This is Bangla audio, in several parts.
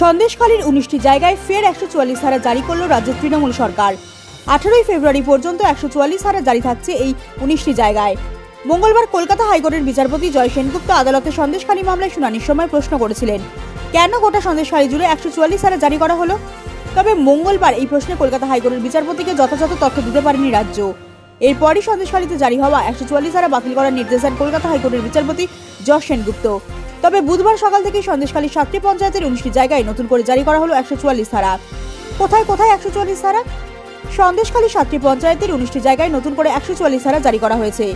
সন্দেশখালীর উনিশটি জায়গায় ফের একশো চুয়াল্লিশ ধারা জারি করল রাজ্যের তৃণমূল সরকার। আঠারোই ফেব্রুয়ারি পর্যন্ত একশো চুয়াল্লিশ ধারা জারি থাকছে এই উনিশটি জায়গায়। মঙ্গলবার কলকাতা হাইকোর্টের বিচারপতি জয় সেনগুপ্ত আদালতে সন্দেশখালী মামলায় শুনানির সময় প্রশ্ন করেছিলেন, কেন গোটা সন্দেশখালী জুড়ে একশো চুয়াল্লিশ ধারা জারি করা হলো? তবে মঙ্গলবার এই প্রশ্নে কলকাতা হাইকোর্টের বিচারপতিকে যথাযথ তথ্য দিতে পারেনি রাজ্য। এরপরই সন্দেশখালীতে জারি হওয়া একশো চুয়াল্লিশ ধারা বাতিল করার নির্দেশ দেন কলকাতা হাইকোর্টের বিচারপতি যশ সেনগুপ্ত। তবে বুধবার সকাল থেকেই সন্দেশখালীর সাতটি পঞ্চায়েতের উনিশটি জায়গায় নতুন করে জারি করা হলো একশো চুয়াল্লিশ ধারা। কোথায় কোথায় একশো চুয়াল্লিশ ধারা? সন্দেশখালী সাতটি পঞ্চায়েতের উনিশটি জায়গায় নতুন করে একশো চুয়াল্লিশ ধারা জারি করা হয়েছে।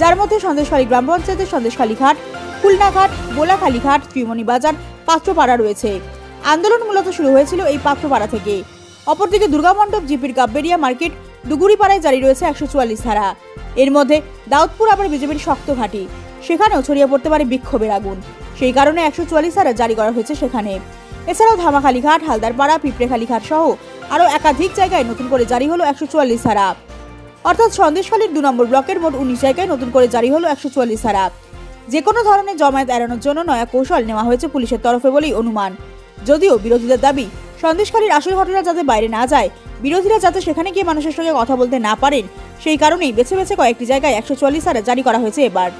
যার মধ্যে সন্দেশখালী গ্রাম পঞ্চায়েতের সন্দেশখালী ঘাট খুলনাঘাট বোলাখালী ঘাট, ত্রিমণি বাজার, পাত্রপাড়া রয়েছে। আন্দোলন মূলত শুরু হয়েছিল এই পাত্রপাড়া থেকে। অপরদিকে দুর্গামণ্ডপ জিপির গাব্বেরিয়া মার্কেট দুগুড়িপাড়ায় জারি রয়েছে একশো চুয়াল্লিশ ধারা। এর মধ্যে দাউদপুর আবার বিজেপির শক্ত ঘাঁটি। সেখানেও ছড়িয়ে পড়তে পারে বিক্ষোভের আগুন। সেই কারণে একশো চুয়াল্লিশ ধারা জারি করা হয়েছে সেখানে। এছাড়াও ধামাখালী ঘাট, হালদারপাড়া, পিঁপড়েখালী ঘাট সহ আরও একাধিক জায়গায় নতুন করে জারি হলো একশো চুয়াল্লিশ ধারা অর্থাৎ সন্দেশখালীর দু নম্বর ব্লকের মোট উনিশ জায়গায় নতুন করে জারি হলো একশো চুয়াল্লিশ ধারা যে কোনো ধরনের জমায়েত এড়ানোর জন্য নয়া কৌশল নেওয়া হয়েছে পুলিশের তরফে বলেই অনুমান। যদিও বিরোধীদের দাবি, সন্দেশখালীর আসল ঘটনা যাতে বাইরে না যায়, বিরোধীরা যাতে সেখানে গিয়ে মানুষের সঙ্গে কথা বলতে না পারেন, সেই কারণেই বেছে বেছে কয়েকটি জায়গায় একশো চুয়াল্লিশ ধারা জারি করা হয়েছে এবার।